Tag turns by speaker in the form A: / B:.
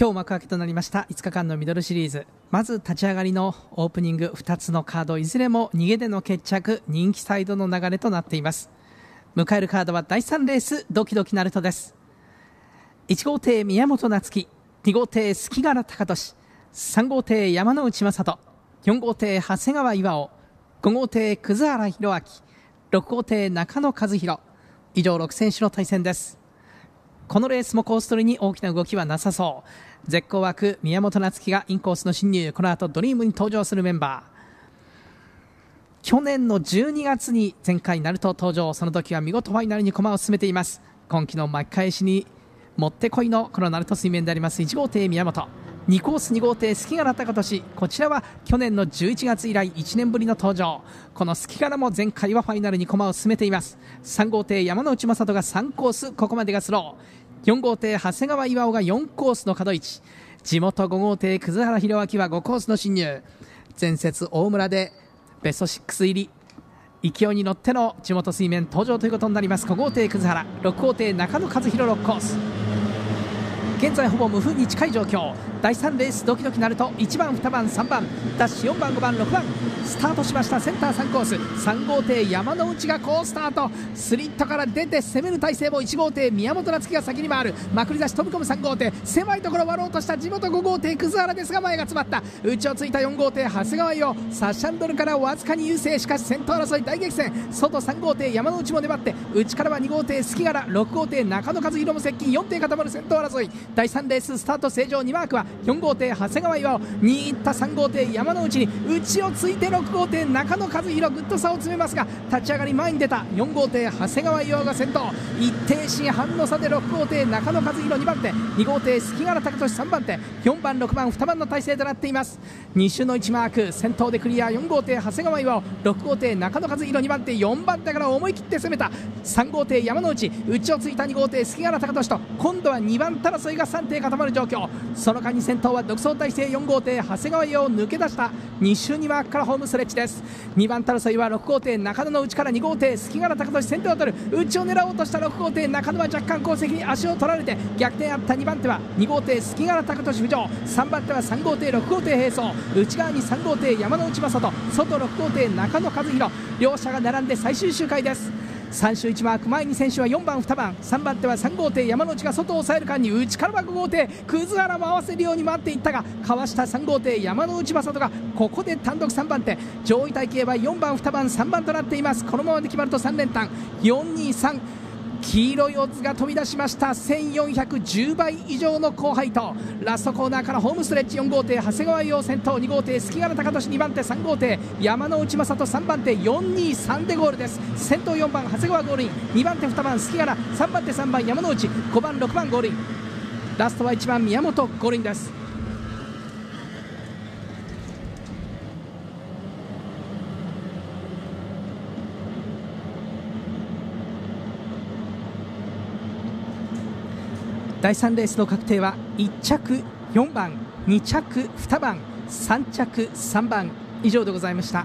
A: 今日幕開けとなりました5日間のミドルシリーズ。まず立ち上がりのオープニング2つのカードいずれも逃げでの決着人気サイドの流れとなっています。迎えるカードは第3レースドキドキナルトです。1号艇宮本夏樹2号艇隙柄貴俊3号艇山之内正人4号艇長谷川巌5号艇葛原弘明6号艇中野和弘。以上6選手の対戦です。このレースもコース取りに大きな動きはなさそう。絶好枠宮本夏樹がインコースの侵入この後ドリームに登場するメンバー。去年の12月に前回ナルト登場その時は見事ファイナルに駒を進めています。今季の巻き返しにもってこいのこのナルト水面であります1号艇宮本。2コース2号艇隙柄高俊こちらは去年の11月以来1年ぶりの登場。この隙柄も前回はファイナルに駒を進めています。3号艇山内正人が3コースここまでがスロー。4号艇長谷川巌が4コースの角位置地元5号艇葛原弘明は5コースの進入。前節大村でベスト6入り。勢いに乗っての地元水面登場ということになります。5号艇葛原。6号艇中野和弘6コース。現在ほぼ無風に近い状況。第3レースドキドキなると1番2番3番ダッシュ4番5番6番スタートしました。センター3コース。3号艇山之内が好スタート。スリットから出て攻める体勢も1号艇宮本夏樹が先に回る。まくり出し飛び込む3号艇。狭いところ割ろうとした地元5号艇葛原ですが前が詰まった。内をついた4号艇長谷川よサッシャンドルからわずかに優勢。しかし先頭争い大激戦。外3号艇山之内も粘って内からは2号艇隙柄6号艇中野和弘も接近。4艇固まる先頭争い。第3レーススタート正常2マークは4号艇長谷川岩を握った3号艇山之内に内をついて6号艇中野和弘。ぐっと差を詰めますが立ち上がり前に出た4号艇長谷川岩が先頭。一定心半の差で6号艇中野和弘。2番手。2号艇隙柄貴俊。3番手。4番6番2番の体制となっています。2周の1マーク。先頭でクリア。4号艇長谷川岩を6号艇中野和弘。2番手。4番手から思い切って攻めた。3号艇山之内内をついた2号艇隙柄貴俊と。今度は2番手争いが3艇固まる状況。その間に先頭は独走体制4号艇長谷川洋を抜け出した。2周2マークからホームストレッチです。2番手争いは6号艇中野の内から2号艇隙柄貴俊先手を取る。内を狙おうとした6号艇中野は若干後席に足を取られて逆転あった2番手は2号艇隙柄貴俊浮上。3番手は3号艇6号艇並走。内側に3号艇山之内正人。外6号艇中野和弘。両者が並んで最終周回です。3周1マーク前に選手は4番2番。3番手は3号艇山内が外を抑える間に内からは5号艇葛原も合わせるように回っていったがかわした3号艇山内正人がここで単独3番手。上位体系は4番2番3番となっています。このままで決まると3連単。423黄色いオッズが飛び出しました。1410倍以上の高配当ラストコーナーからホームストレッチ4号艇長谷川洋先頭2号艇隙柄高俊2番手3号艇山之内正人3番手423でゴールです。先頭4番長谷川ゴールイン2番手2番隙柄3番手3番山之内5番6番ゴールインラストは1番宮本ゴールインです。第3レースの確定は1着4番2着2番3着3番以上でございました。